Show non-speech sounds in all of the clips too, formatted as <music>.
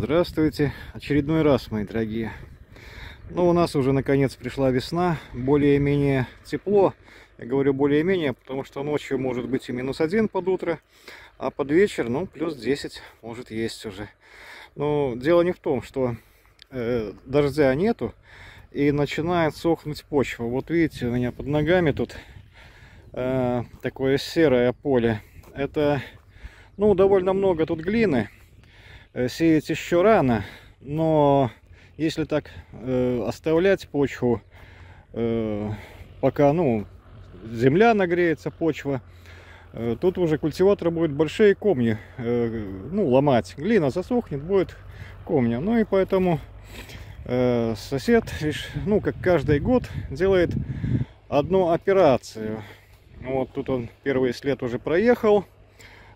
Здравствуйте! Очередной раз, мои дорогие. Ну, у нас уже наконец пришла весна, более-менее тепло. Я говорю более-менее, потому что ночью может быть и минус один под утро, а под вечер, ну, плюс 10 может есть уже. Но дело не в том, что э, дождя нету и начинает сохнуть почва. Вот видите, у меня под ногами тут э, такое серое поле. Это, ну, довольно много тут глины сеять еще рано, но если так э, оставлять почву, э, пока ну, земля нагреется, почва, э, тут уже культиватор будет большие комни э, ну, ломать. Глина засохнет, будет комня. Ну и поэтому э, сосед, ну как каждый год, делает одну операцию. Вот тут он первый след уже проехал.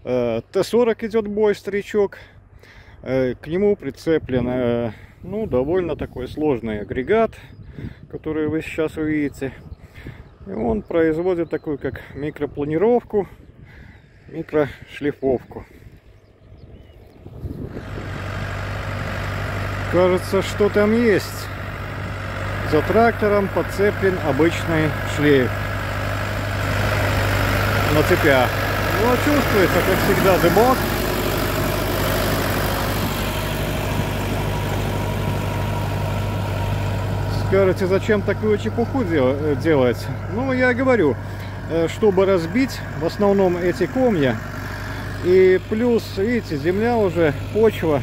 Э, Т-40 идет бой, старичок. Э, к нему прицеплен э, ну, довольно такой сложный агрегат, который вы сейчас увидите. И он производит такую как микропланировку, микрошлифовку. Кажется, что там есть. За трактором подцеплен обычный шлейф на цепях. Ну, а чувствуется, как всегда, дымок. Скажете, зачем такую чепуху э, делать? Ну, я говорю, э, чтобы разбить в основном эти комья. И плюс, видите, земля уже, почва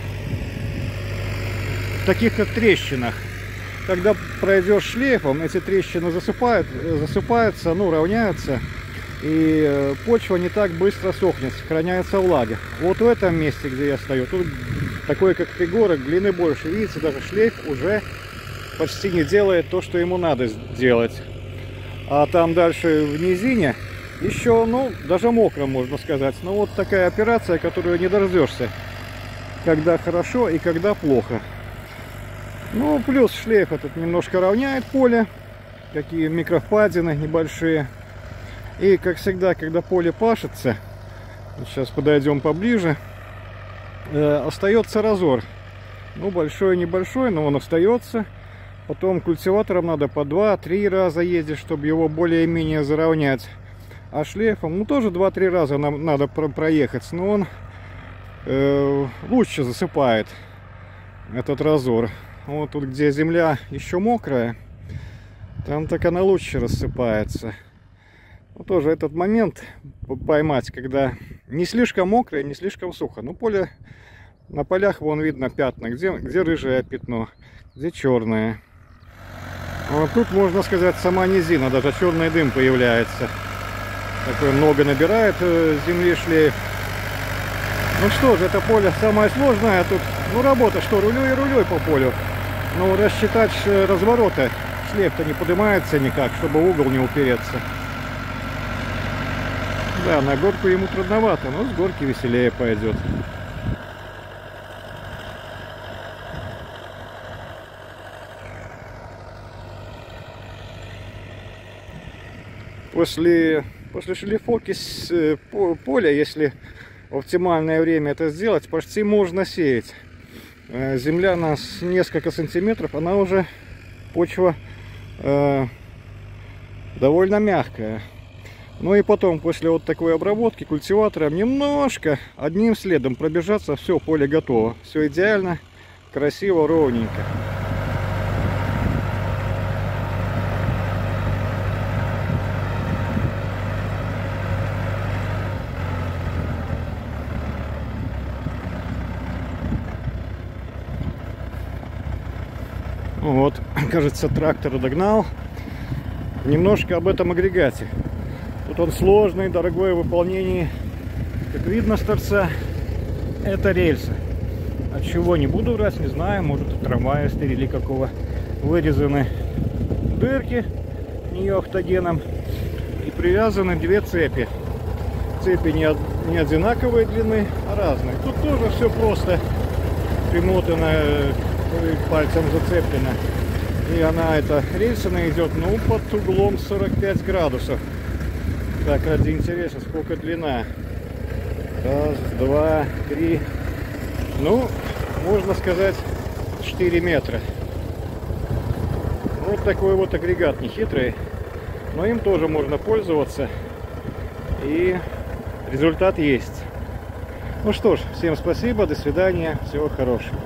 в таких как трещинах. Когда пройдешь шлейфом, эти трещины засыпают, засыпаются, ну, равняются. И э, почва не так быстро сохнет, сохраняется влага. Вот в этом месте, где я стою, тут такой как пригорок, длины больше. Видите, даже шлейф уже почти не делает то, что ему надо сделать. А там дальше в низине еще, ну, даже мокро, можно сказать. Ну, вот такая операция, которую не дождешься. Когда хорошо и когда плохо. Ну, плюс шлейф этот немножко равняет поле. Какие микровпадины небольшие. И, как всегда, когда поле пашется, сейчас подойдем поближе, э, остается разор. Ну, большой-небольшой, но он остается. Потом культиватором надо по 2-3 раза ездить, чтобы его более-менее заровнять. А шлейфом, ну тоже 2-3 раза нам надо про проехать. Но он э, лучше засыпает этот разор. Вот тут, где земля еще мокрая, там так она лучше рассыпается. Ну, тоже этот момент поймать, когда не слишком мокрое, не слишком сухо. Ну, поле на полях вон видно пятна, где, где рыжее пятно, где черное. Вот тут, можно сказать, сама низина, даже черный дым появляется. Такой много набирает э, земли шлейф. Ну что же, это поле самое сложное, а тут, ну работа, что, рулю и рулей по полю. Ну, рассчитать э, развороты, шлейф-то не поднимается никак, чтобы угол не упереться. Да, на горку ему трудновато, но с горки веселее пойдет. После, после шлифовки с э, поля, если в оптимальное время это сделать, почти можно сеять. Э, земля у нас несколько сантиметров, она уже, почва э, довольно мягкая. Ну и потом, после вот такой обработки культиватором, немножко одним следом пробежаться, все, поле готово. Все идеально, красиво, ровненько. Вот, <clears throat> кажется, трактор догнал. Немножко об этом агрегате. Тут он сложный, дорогое выполнение. Как видно с торца, это рельсы. От чего не буду врать, не знаю. Может, от трамвая стерили какого. Вырезаны дырки нее октогеном. И привязаны две цепи. Цепи не, не одинаковой длины, а разные. Тут тоже все просто примотано пальцем зацеплена. И она, эта рельсина идет, ну, под углом 45 градусов. Так, ради интереса, сколько длина? Раз, два, три. Ну, можно сказать, 4 метра. Вот такой вот агрегат нехитрый, но им тоже можно пользоваться. И результат есть. Ну что ж, всем спасибо, до свидания, всего хорошего.